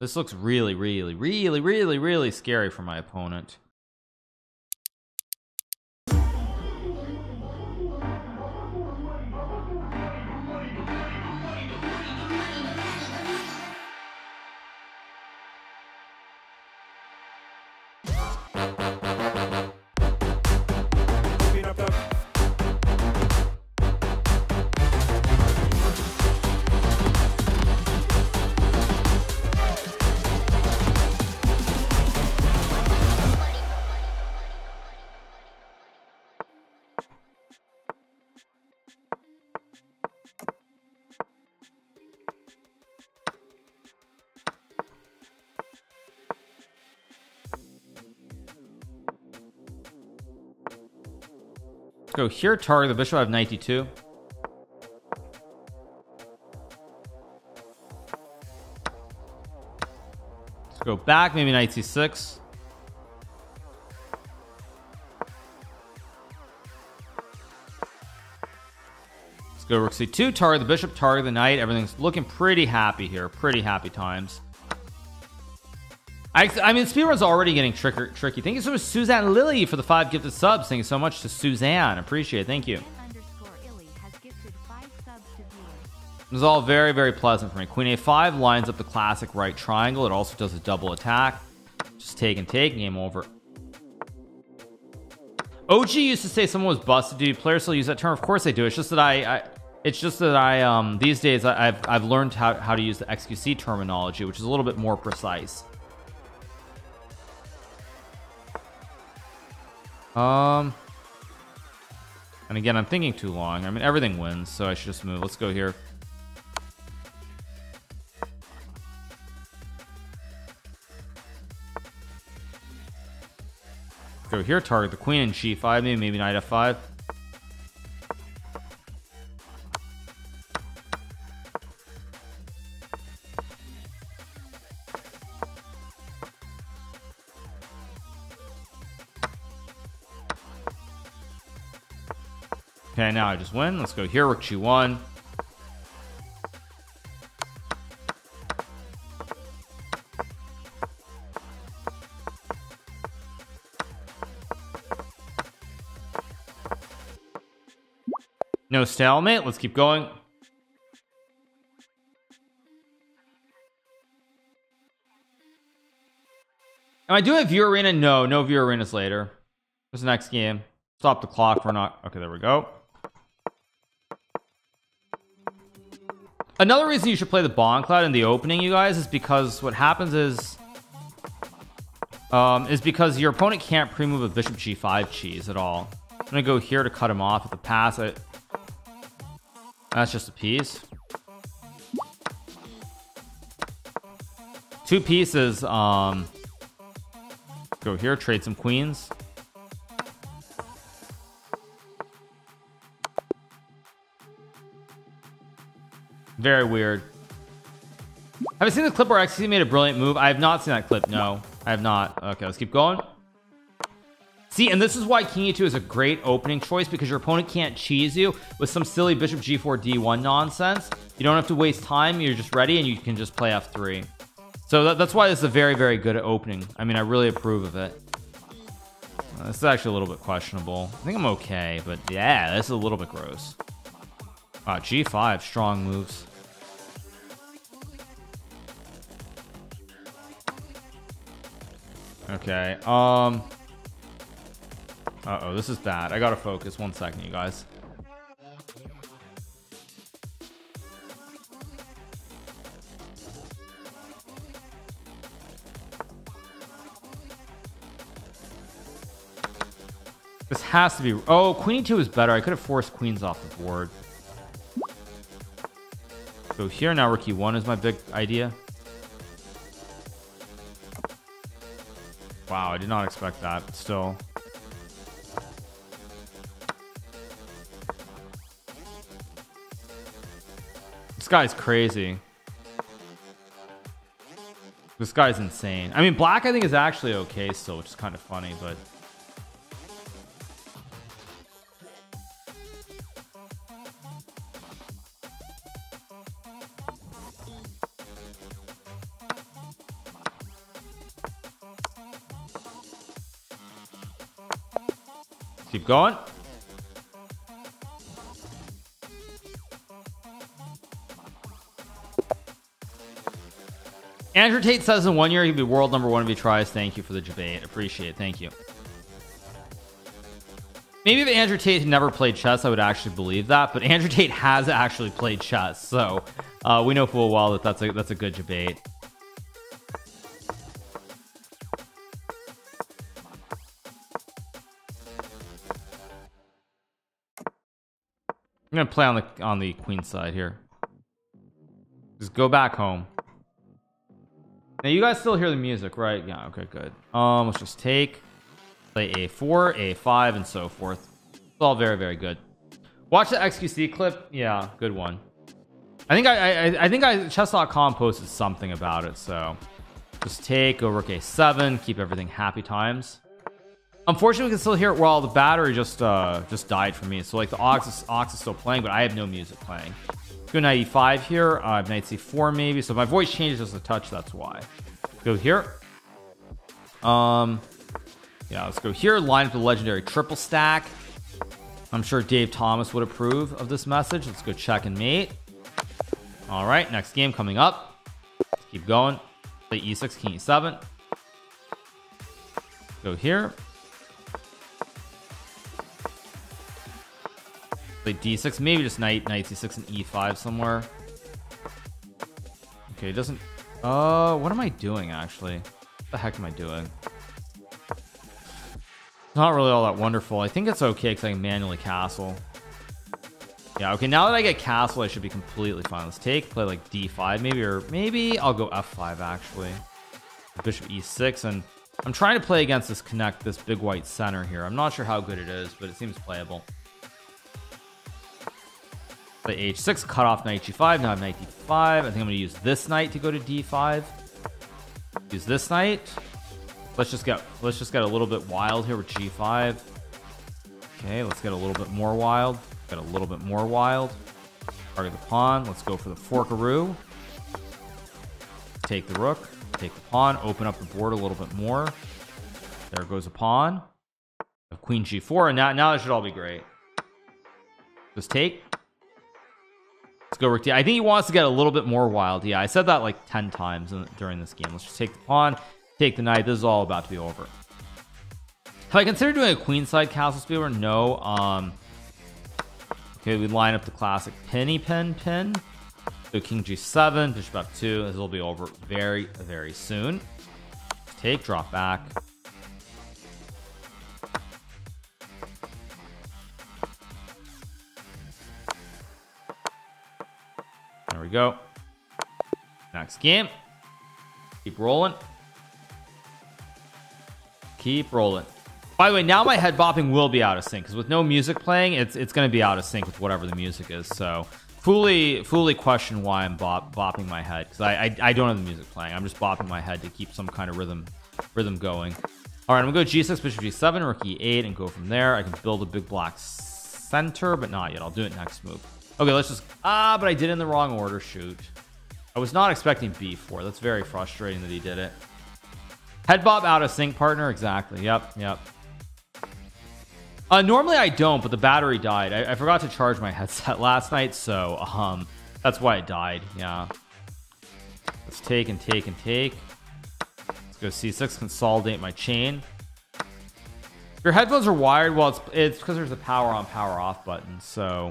this looks really really really really really scary for my opponent go. Here target the bishop I have 92 let's go back maybe knight c6 let's go rook c2 target the bishop target the knight. Everything's looking pretty happy here. Pretty happy times I, I mean speedrun's already getting tricky tricky. Thank you so much Suzanne Lily for the five gifted subs. Thank you so much to Suzanne. Appreciate it. Thank you. This is all very very pleasant for me. Queen a5 lines up the classic right triangle. It also does a double attack. Just take and take. Game over. OG used to say someone was busted. Do players still use that term? Of course they do. It's just that I, I it's just that I um these days I, I've I've learned how, how to use the XQC terminology which is a little bit more precise Um, and again, I'm thinking too long. I mean, everything wins, so I should just move. Let's go here. Go here, target the queen and g5, maybe, maybe knight f5. Okay, now I just win. Let's go here, rook g1. No stalemate. Let's keep going. Am I doing a view arena? No, no view arenas later. The next game? Stop the clock. We're not. Okay, there we go. Another reason you should play the Bongcloud in the opening, you guys, is because what happens is, um, is because your opponent can't pre-move a Bishop G5 cheese at all. I'm gonna go here to cut him off with the pass. I, that's just a piece. Two pieces. Um, go here, trade some queens. Very weird. Have you seen the clip where XQC made a brilliant move? I have not seen that clip no. I have not. Okay let's keep going. See and this is why King E2 is a great opening choice because your opponent can't cheese you with some silly bishop g4 d1 nonsense. You don't have to waste time you're just ready and you can just play f3 so that, that's why this is a very very good opening. I mean I really approve of it. Uh, this is actually a little bit questionable. I think I'm okay but yeah this is a little bit gross. Wow, G5 strong moves Okay um uh oh this is bad. I gotta focus. One second you guys. This has to be oh queen 2 is better. I could have forced queens off the board. So here now rook e1 is my big idea Wow I did not expect that still. This guy's crazy. This guy's insane. I mean black I think is actually okay still which is kind of funny but keep going. Andrew Tate says in one year he'd be world number one if he tries. Thank you for the debate. Appreciate it. Thank you. Maybe if Andrew Tate had never played chess I would actually believe that but Andrew Tate has actually played chess so uh, we know full well that that's a that's a good debate I'm gonna play on the on the queen side here. Just go back home. Now you guys still hear the music right? Yeah okay good. Um let's just take play a4 a5 and so forth. It's all very very good. Watch the xqc clip. Yeah good one. I think I, I I think I chess.com posted something about it so. Just take over rook a7 keep everything happy times Unfortunately, we can still hear it while the battery just uh just died for me. So like the aux is, aux is still playing, but I have no music playing. Go knight e5 here. Uh, I have knight c4 maybe. So my voice changes just a touch. That's why. Go here. Um, yeah, let's go here. Line up the legendary triple stack. I'm sure Dave Thomas would approve of this message. Let's go check and mate. All right, next game coming up. Let's keep going. Play e6, king e7. Go here. Play d6, maybe just knight, knight c6 and e5 somewhere. Okay, it doesn't. Uh, what am I doing actually? What the heck am I doing? Not really all that wonderful. I think it's okay because I can manually castle. Yeah, okay, now that I get castle, I should be completely fine. Let's take, play like d5 maybe, or maybe I'll go f5 actually. Bishop e6, and I'm trying to play against this connect, this big white center here. I'm not sure how good it is, but it seems playable. Play h6, cut off knight g5. Now I have knight d5. I think I'm going to use this knight to go to d5. Use this knight. Let's just get let's just get a little bit wild here with g5. Okay, let's get a little bit more wild. Get a little bit more wild. Target the pawn. Let's go for the forkaroo. Take the rook. Take the pawn. Open up the board a little bit more. There goes a pawn. Queen g4, and now now it should all be great. Just take. Let's go rook. I think he wants to get a little bit more wild. Yeah, I said that like 10 times in, during this game. Let's just take the pawn, take the knight. This is all about to be over. Have I considered doing a queenside castle speeder? No. Um. Okay, we line up the classic penny pin pin. So king g7, bishop f2. This will be over very, very soon. Take, drop back. Go. Next game. Keep rolling. Keep rolling. By the way, now my head bopping will be out of sync because with no music playing, it's it's going to be out of sync with whatever the music is. So fully fully question why I'm bop, bopping my head because I, I I don't have the music playing. I'm just bopping my head to keep some kind of rhythm rhythm going. All right, I'm gonna go G6, Bishop G7, Rook E8, and go from there. I can build a big black center, but not yet. I'll do it next move. Okay, let's just ah, but I did in the wrong order. Shoot, I was not expecting B4. That's very frustrating that he did it. Head bob out of sync partner. Exactly. Yep. Yep. Uh, normally I don't, but the battery died. I, I, forgot to charge my headset last night, so um, that's why it died. Yeah. Let's take and take and take. Let's go C6, consolidate my chain. Your headphones are wired. Well, it's it's because there's a power on, power off button. So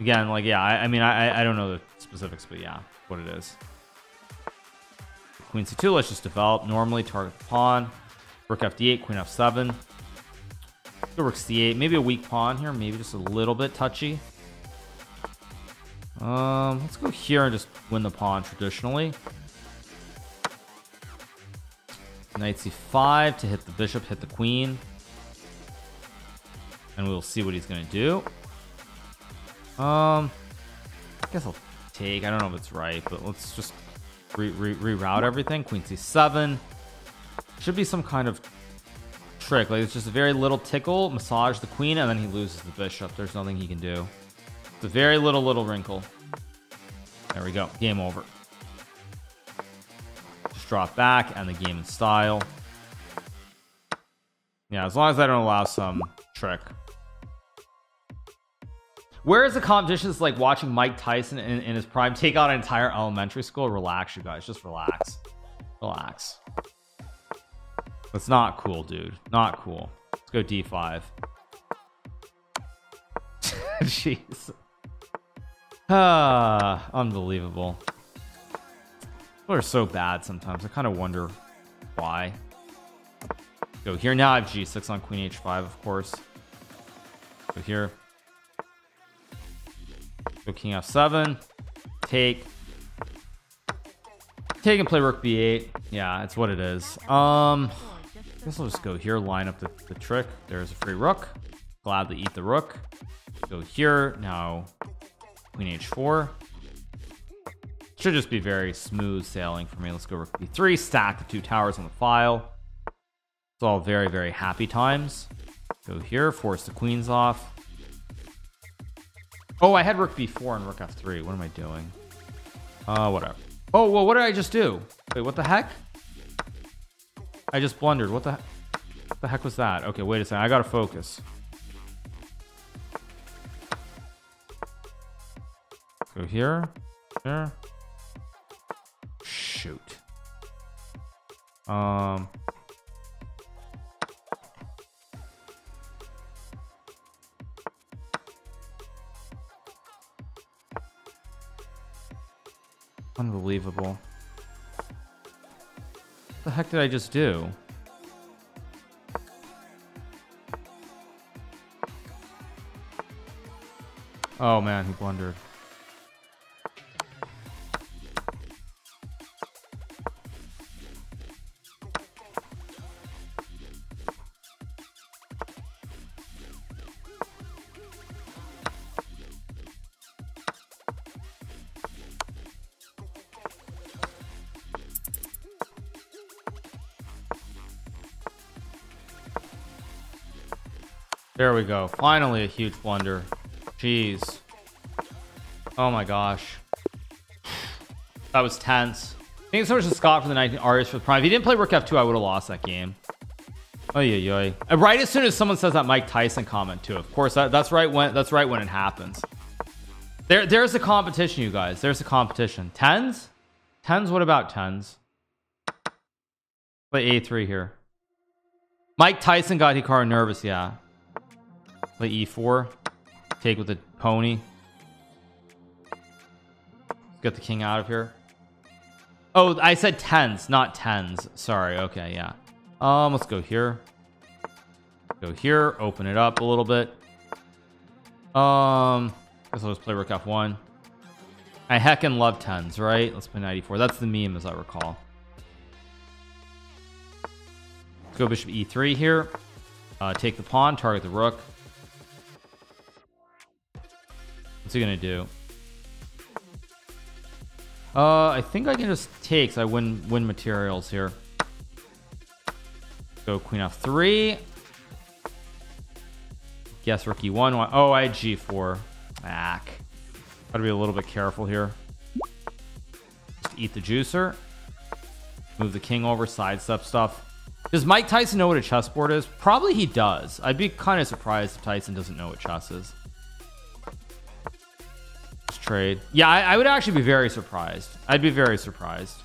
again, like yeah, I, I mean, I I don't know the specifics, but yeah, what it is. Queen C2. Let's just develop normally. Target the pawn. Rook F8. Queen F7. Go rook c8 maybe a weak pawn here maybe just a little bit touchy um let's go here and just win the pawn traditionally knight c5 to hit the bishop hit the queen and we'll see what he's gonna do um I guess I'll take I don't know if it's right but let's just re re reroute everything. Queen c7 should be some kind of trick. Like it's just a very little tickle massage the queen and then he loses the bishop. There's nothing he can do. It's a very little little wrinkle. There we go. Game over. Just drop back and the game in style. Yeah as long as I don't allow some trick where is the competition is like watching Mike Tyson in, in his prime take out an entire elementary school? Relax you guys. Just relax. Relax. That's not cool dude. Not cool. Let's go d5 jeez. Ah unbelievable. People are so bad sometimes. I kind of wonder why. Go here. Now I have g6 on queen h5 of course. Go here king f7 take take and play rook b8 yeah it's what it is. Um I guess I'll just go here line up the, the trick. There's a free rook. Gladly eat the rook. Go here. Now queen h4 should just be very smooth sailing for me. Let's go rook b3 stack the two towers on the file. It's all very very happy times. Go here force the queens off oh I had rook b4 and rook f3 what am I doing? Uh whatever. Oh well what did I just do? Wait what the heck? I just blundered. What the what the heck was that? Okay wait a second. I gotta focus. Go here there. Shoot. Um unbelievable. What the heck did I just do? Oh man he blundered there we go. Finally a huge blunder. Jeez. Oh my gosh. That was tense. Thanks so much to Scott for the 19 artists for the prime. If he didn't play rook f2 I would have lost that game. Oh yeah yeah right as soon as someone says that Mike Tyson comment too. Of course that, that's right when that's right when it happens. There there's a competition you guys. There's a competition. Tens? Tens what about tens? Play a3 here. Mike Tyson got Hikaru nervous yeah play e4 take with the pony. Get the king out of here. Oh I said tens not tens. Sorry okay yeah. Um let's go here. Go here open it up a little bit. Um guess I'll just play rook f1 I heckin love tens right? Let's play 94 that's the meme as I recall. Let's go bishop e3 here. Uh, take the pawn target the rook what's he gonna do? Uh I think I can just take so I win win materials here. Go queen f3 guess rook e1. I had g4 Ack. gotta be a little bit careful here. Just eat the juicer. Move the king over sidestep stuff. Does Mike Tyson know what a chessboard is? Probably he does. I'd be kind of surprised if Tyson doesn't know what chess is trade. Yeah I, I, would actually be very surprised. I'd be very surprised.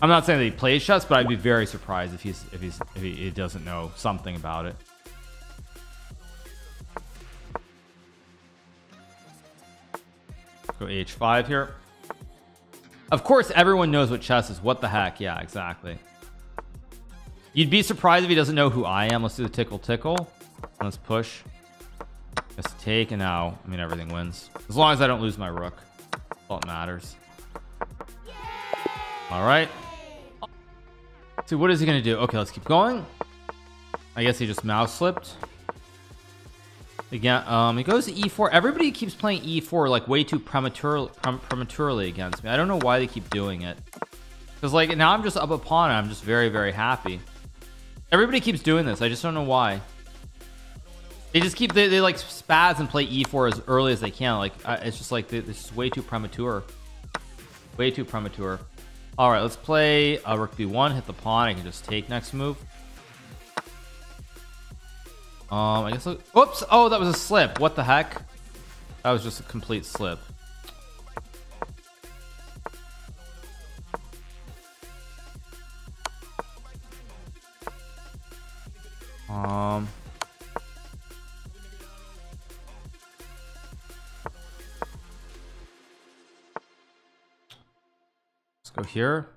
I'm not saying that he plays chess but I'd be very surprised if he's if he's if he, he doesn't know something about it. Go h5 here. Of course everyone knows what chess is. What the heck? Yeah exactly. You'd be surprised if he doesn't know who I am. Let's do the tickle tickle. Let's push just take and now I mean everything wins. As long as I don't lose my rook. All it matters. All right. So what is he gonna do? Okay let's keep going. I guess he just mouse slipped. Again um he goes to e4 everybody keeps playing e4 like way too prematurely prematurely against me. I don't know why they keep doing it. Because like now I'm just up a pawn I'm just very very happy. Everybody keeps doing this. I just don't know why they just keep they, they like spaz and play e4 as early as they can like uh, it's just like this is way too premature. Way too premature. All right let's play uh, rook b1 hit the pawn I can just take next move. Um I guess oops oh that was a slip. What the heck? That was just a complete slip. Um let's go here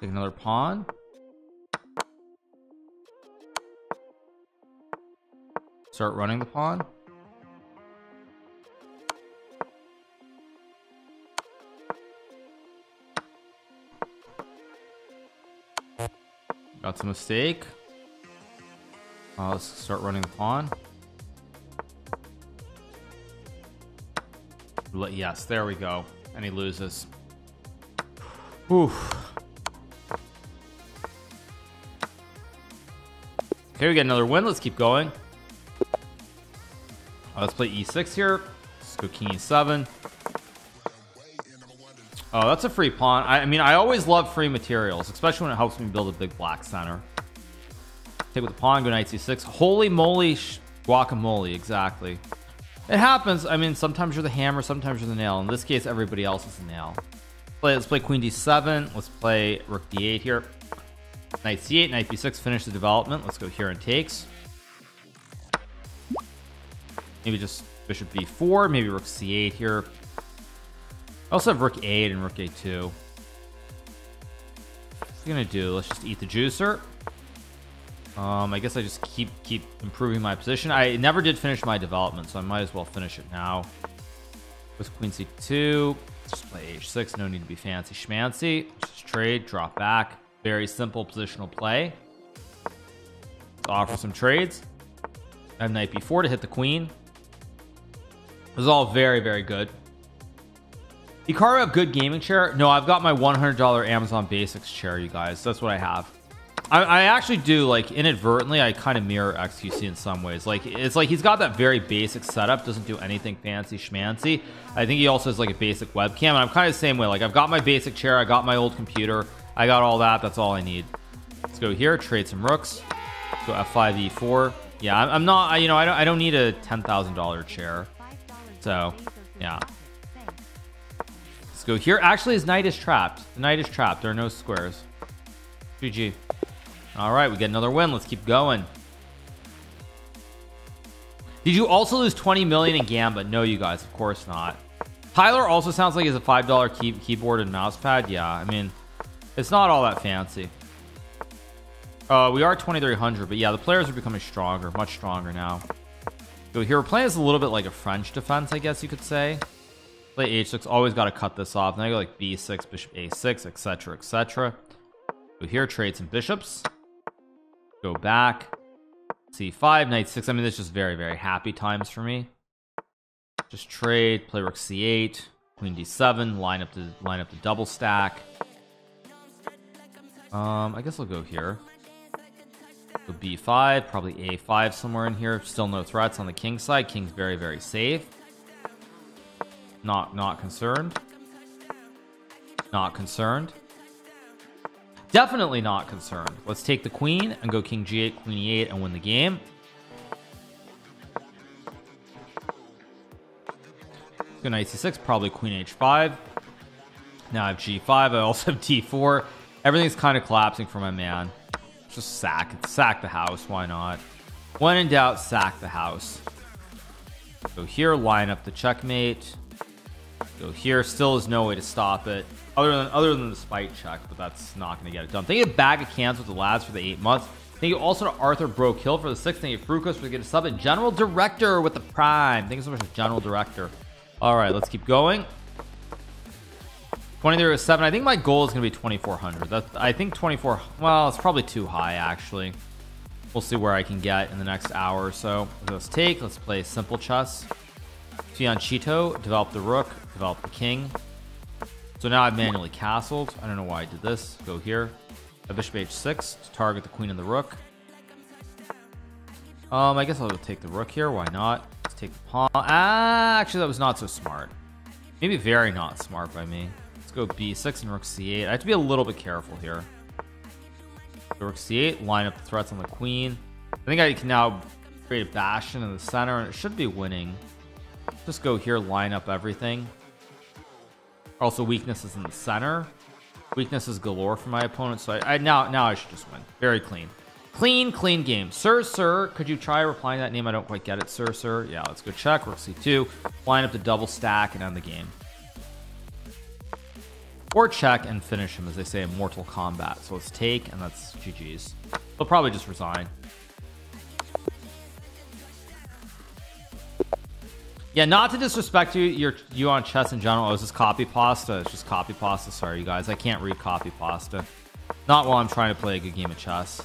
Take another pawn. Start running the pawn. Got some mistake. Uh, let's start running the pawn. Yes, there we go. And he loses. Oof. Okay, we get another win. Let's keep going. Uh, let's play e6 here. Let's go king e7. Oh, that's a free pawn. I, I, mean, I always love free materials, especially when it helps me build a big black center. Take with the pawn, go knight c6. Holy moly, guacamole, exactly. It happens. I mean, sometimes you're the hammer, sometimes you're the nail. In this case, everybody else is the nail. Play, let's play queen d7. Let's play rook d8 here. Knight c8, knight b6, finish the development. Let's go here and takes. Maybe just bishop b4, maybe rook c8 here. I also have rook 8 and rook a2. What's he gonna do? Let's just eat the juicer. Um, I guess I just keep keep improving my position. I never did finish my development, so I might as well finish it now. With queen c2, just play h6. No need to be fancy schmancy. Just trade, drop back. Very simple positional play. Let's offer some trades. I have knight b4 to hit the queen. This is all very, very good. Hikaru have good gaming chair? No, I've got my $100 Amazon Basics chair, you guys. That's what I have. I, I actually do like inadvertently. I kind of mirror XQC in some ways. Like it's like he's got that very basic setup. Doesn't do anything fancy schmancy. I think he also has like a basic webcam. And I'm kind of the same way. Like I've got my basic chair. I got my old computer. I got all that. That's all I need. Let's go here. Trade some rooks. Go F5 E4. Yeah, I'm not. I, you know, I don't. I don't need a ten thousand dollar chair. So, yeah. Let's go here. Actually, his knight is trapped. The knight is trapped. There are no squares. GG. All right, we get another win. Let's keep going. Did you also lose 20 million in Gambit? No, you guys, of course not. Tyler also sounds like he's a $5 key keyboard and mouse pad. Yeah, I mean, it's not all that fancy. Uh, we are 2300, but yeah, the players are becoming stronger, much stronger now. Go here. We're playing this a little bit like a French defense, I guess you could say. Play h6. Always got to cut this off. Then I go like b6, bishop a6, etc., etc. Go here. Trade some bishops. Go back. c5, knight 6. I mean, this is just very, very happy times for me. Just trade. Play rook c8, queen d7. Line up the line up the double stack. Um, I guess I'll go here. Go b5, probably a5 somewhere in here. Still no threats on the king side. King's very, very safe. Not, not concerned. Not concerned. Definitely not concerned. Let's take the queen and go king g8, queen e8, and win the game. Go knight c6, probably queen h5. Now I have g5. I also have d4. Everything's kind of collapsing for my man. Just sack. Sack the house. Why not? When in doubt, sack the house. So here, line up the checkmate. Go here. Still is no way to stop it. Other than other than the spite check, but that's not going to get it done. Thank you to Bag of Cans with the lads for the eight months. Thank you also to Arthur Broke Hill for the six. Thank you Frucos for getting a sub and General Director with the prime. Thank you so much, General Director. All right, let's keep going. 2307 I think my goal is gonna be 2400 that I think 24 well it's probably too high actually we'll see where I can get in the next hour or so let's take let's play simple chess Fianchetto develop the rook develop the king. So now I've manually castled. I don't know why I did this. Go here. A bishop h6 to target the queen and the rook. Um I guess I'll take the rook here. Why not? Let's take the pawn. Ah actually that was not so smart. Maybe very not smart by me. Let's go b6 and rook c8 I have to be a little bit careful here. Rook c8 line up the threats on the queen. I think I can now create a bastion in the center and it should be winning. Just go here line up everything also weaknesses in the center. Weaknesses galore for my opponent so I, I now now I should just win. Very clean. Clean clean game. Sir sir could you try replying that name? I don't quite get it. Sir sir. Yeah let's go check. Rook c2 line up the double stack and end the game. Or check and finish him as they say in Mortal Kombat. So let's take and that's GG's they'll probably just resign yeah not to disrespect you you're you on chess in general oh, it's just copy pasta. It's just copy pasta sorry you guys. I can't read copy pasta. Not while I'm trying to play a good game of chess.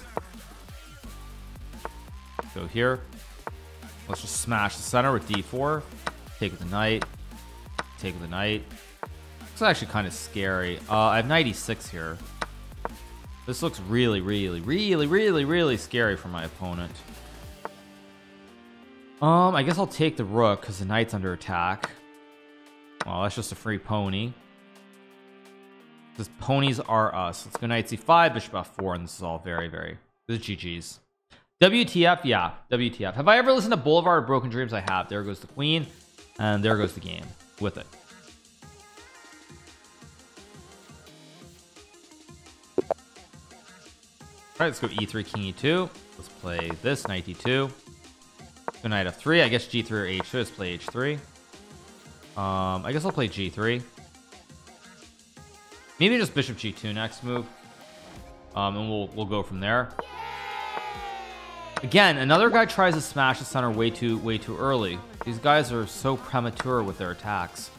Go here. Let's just smash the center with d4 take the knight. Take the knight. It's actually kind of scary. Uh, I have 96 here. This looks really really really really really scary for my opponent um I guess I'll take the rook because the knight's under attack. Well that's just a free pony. These ponies are us. Let's go knight c5 bishop f4 and this is all very very this is GG's WTF yeah WTF have I ever listened to Boulevard of Broken Dreams? I have. There goes the queen and there goes the game with it. All right let's go e3 king e2 let's play this knight d2 knight f3 I guess g3 or h2 let's play h3 um I guess I'll play g3 maybe just bishop g2 next move. Um and we'll we'll go from there. Again another guy tries to smash the center way too way too early. These guys are so premature with their attacks.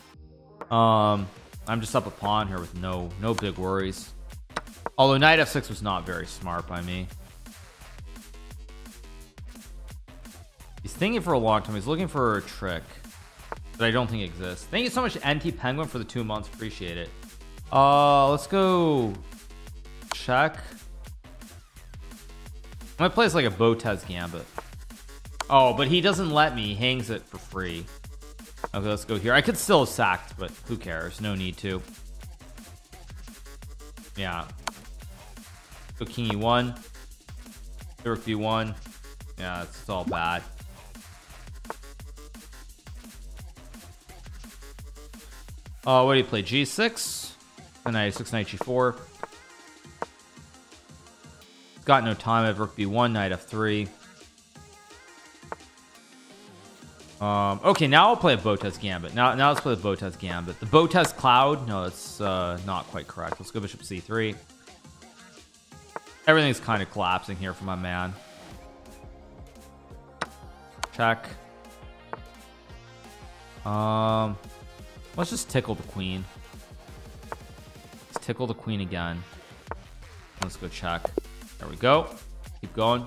Um I'm just up a pawn here with no no big worries. Although knight f6 was not very smart by me thinking for a long time he's looking for a trick that I don't think exists. Thank you so much NT Penguin for the two months. Appreciate it. Uh let's go check. Gonna play this like a Botez Gambit. Oh but he doesn't let me. He hangs it for free. Okay let's go here. I could still have sacked but who cares? No need to. Yeah. Go king e1 rook b1 yeah it's all bad oh what do you play g6 knight 6 knight g4 got no time at rook b1 knight f3 um okay now I'll play a Botez Gambit. Now now let's play the Botez Gambit. The Botez Cloud? No that's uh not quite correct. Let's go bishop c3 everything's kind of collapsing here for my man. Check. Um let's just tickle the queen. Let's tickle the queen again. Let's go check there we go. Keep going